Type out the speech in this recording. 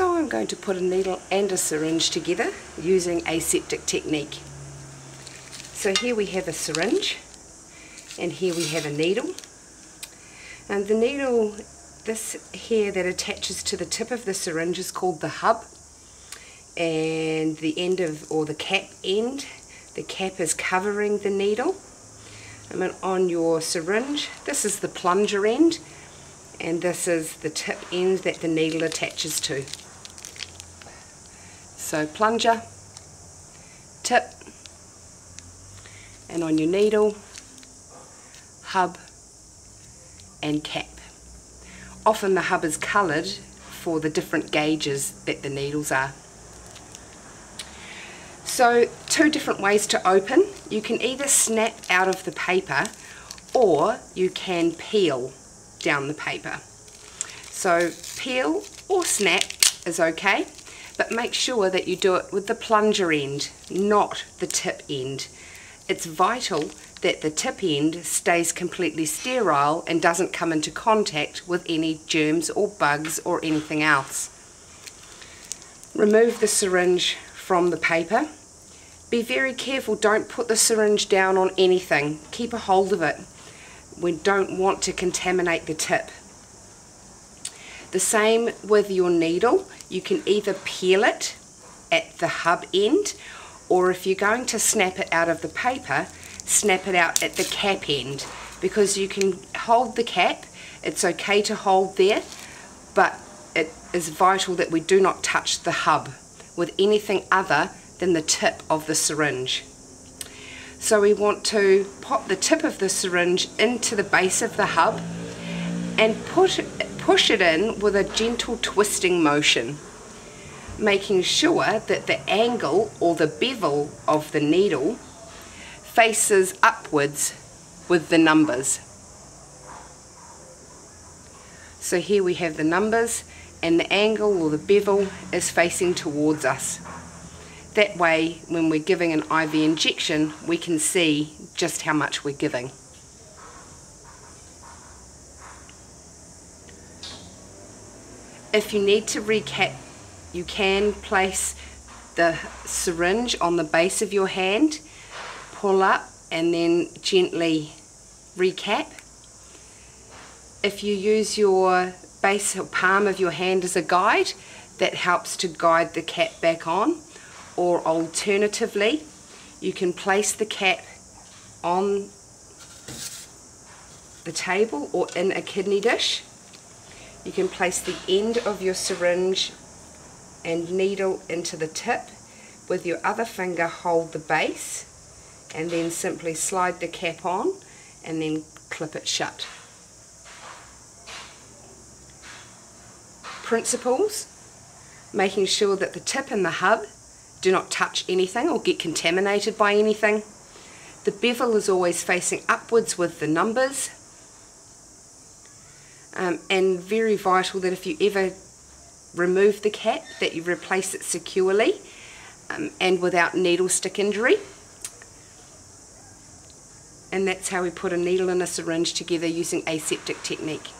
So I'm going to put a needle and a syringe together using aseptic technique. So here we have a syringe and here we have a needle. And the needle, this here that attaches to the tip of the syringe is called the hub and the end of, or the cap end, the cap is covering the needle. And on your syringe, this is the plunger end and this is the tip end that the needle attaches to. So plunger, tip, and on your needle, hub and cap. Often the hub is coloured for the different gauges that the needles are. So two different ways to open. You can either snap out of the paper or you can peel down the paper. So peel or snap is okay, but make sure that you do it with the plunger end, not the tip end. It's vital that the tip end stays completely sterile and doesn't come into contact with any germs or bugs or anything else. Remove the syringe from the paper. Be very careful, don't put the syringe down on anything. Keep a hold of it we don't want to contaminate the tip. The same with your needle. You can either peel it at the hub end or if you're going to snap it out of the paper, snap it out at the cap end because you can hold the cap. It's okay to hold there, but it is vital that we do not touch the hub with anything other than the tip of the syringe. So we want to pop the tip of the syringe into the base of the hub and put, push it in with a gentle twisting motion, making sure that the angle or the bevel of the needle faces upwards with the numbers. So here we have the numbers and the angle or the bevel is facing towards us. That way, when we're giving an IV injection, we can see just how much we're giving. If you need to recap, you can place the syringe on the base of your hand, pull up and then gently recap. If you use your base or palm of your hand as a guide, that helps to guide the cap back on or alternatively you can place the cap on the table or in a kidney dish. You can place the end of your syringe and needle into the tip with your other finger hold the base and then simply slide the cap on and then clip it shut. Principles, making sure that the tip and the hub do not touch anything or get contaminated by anything. The bevel is always facing upwards with the numbers. Um, and very vital that if you ever remove the cap that you replace it securely um, and without needle stick injury. And that's how we put a needle and a syringe together using aseptic technique.